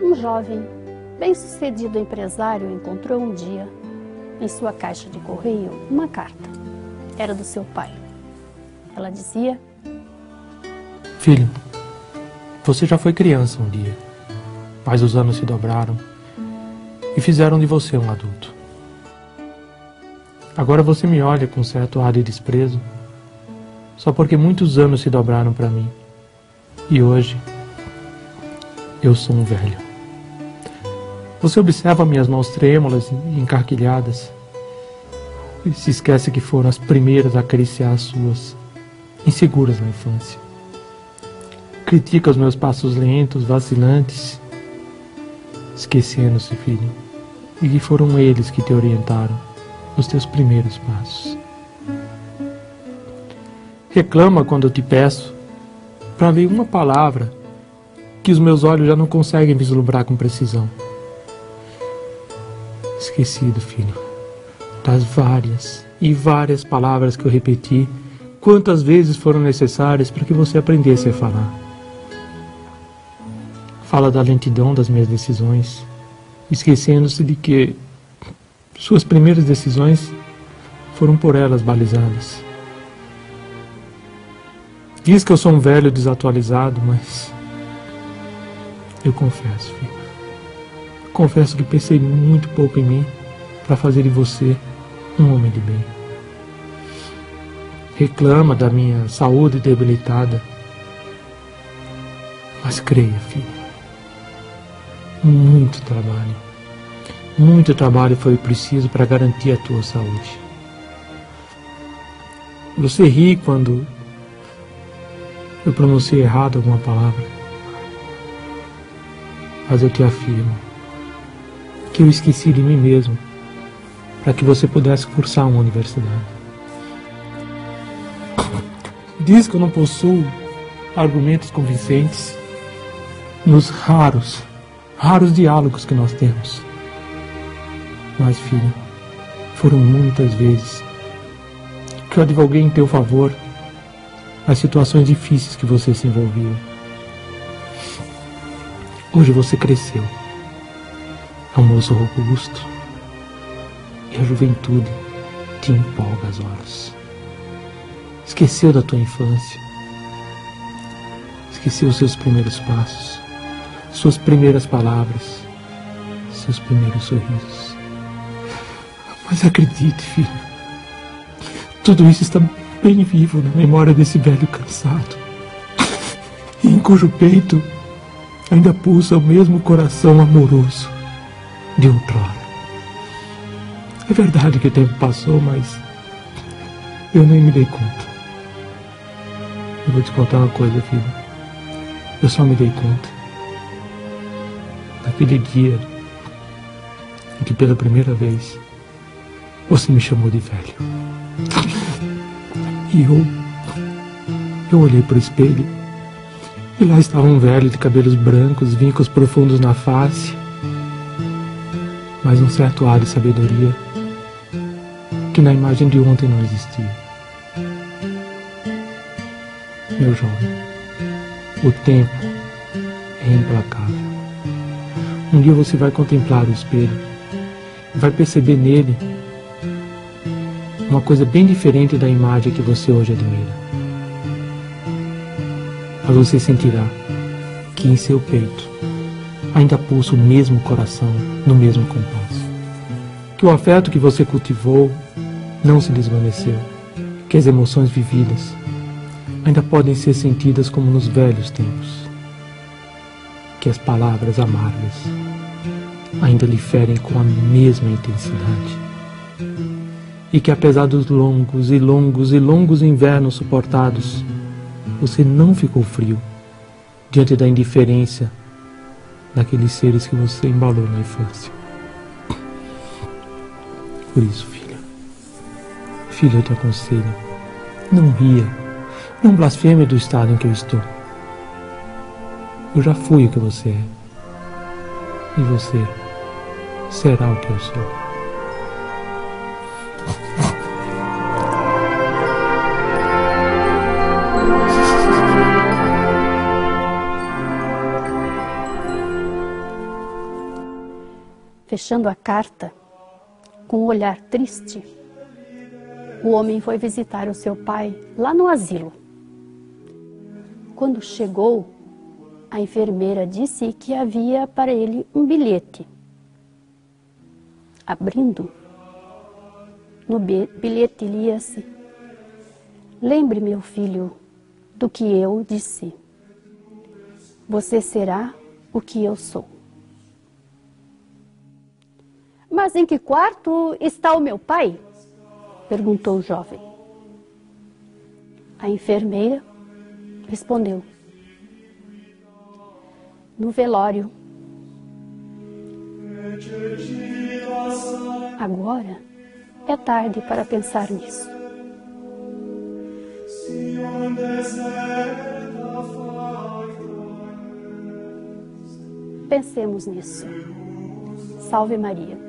Um jovem, bem-sucedido empresário, encontrou um dia em sua caixa de correio uma carta. Era do seu pai. Ela dizia: Filho, você já foi criança um dia, mas os anos se dobraram e fizeram de você um adulto. Agora você me olha com certo ar de desprezo, só porque muitos anos se dobraram para mim. E hoje, eu sou um velho. Você observa minhas mãos trêmulas e encarquilhadas e se esquece que foram as primeiras a acariciar as suas, inseguras na infância. Critica os meus passos lentos, vacilantes, esquecendo-se, filho, e que foram eles que te orientaram nos teus primeiros passos. Reclama quando eu te peço para ler uma palavra que os meus olhos já não conseguem vislumbrar com precisão. Esquecido, filho, das várias e várias palavras que eu repeti, quantas vezes foram necessárias para que você aprendesse a falar. Fala da lentidão das minhas decisões, esquecendo-se de que suas primeiras decisões foram por elas balizadas. Diz que eu sou um velho desatualizado, mas eu confesso, filho. Confesso que pensei muito pouco em mim para fazer de você um homem de bem. Reclama da minha saúde debilitada. Mas creia, filho. Muito trabalho. Muito trabalho foi preciso para garantir a tua saúde. Você ri quando eu pronunciei errado alguma palavra. Mas eu te afirmo que eu esqueci de mim mesmo para que você pudesse cursar uma universidade. Diz que eu não possuo argumentos convincentes nos raros, raros diálogos que nós temos. Mas, filho, foram muitas vezes que eu advoguei em teu favor as situações difíceis que você se envolvia. Hoje você cresceu. Um moço robusto. E a juventude te empolga as horas. Esqueceu da tua infância. Esqueceu os seus primeiros passos, suas primeiras palavras, seus primeiros sorrisos. Mas acredite, filho, tudo isso está bem vivo na memória desse velho cansado, em cujo peito ainda pulsa o mesmo coração amoroso de outrora. É verdade que o tempo passou, mas eu nem me dei conta. Eu vou te contar uma coisa, filho. Eu só me dei conta naquele dia em que pela primeira vez você me chamou de velho. E eu. Eu olhei para o espelho. E lá estava um velho de cabelos brancos, vincos profundos na face, mas um certo ar de sabedoria que na imagem de ontem não existia. Meu jovem, o tempo é implacável. Um dia você vai contemplar o espelho, vai perceber nele uma coisa bem diferente da imagem que você hoje admira. Mas você sentirá que em seu peito ainda pulsa o mesmo coração no mesmo compasso. Que o afeto que você cultivou não se desvaneceu. Que as emoções vividas ainda podem ser sentidas como nos velhos tempos. Que as palavras amargas ainda lhe ferem com a mesma intensidade e que apesar dos longos e longos e longos invernos suportados, você não ficou frio diante da indiferença daqueles seres que você embalou na infância. Por isso, filha, filha, eu te aconselho, não ria, não blasfeme do estado em que eu estou. Eu já fui o que você é, e você será o que eu sou. Fechando a carta, com um olhar triste, o homem foi visitar o seu pai lá no asilo. Quando chegou, a enfermeira disse que havia para ele um bilhete. Abrindo, no bilhete lia-se: Lembre, meu filho, do que eu disse. Você será o que eu sou. Mas em que quarto está o meu pai? perguntou o jovem. A enfermeira respondeu: No velório. Agora é tarde para pensar nisso. Pensemos nisso. Salve Maria.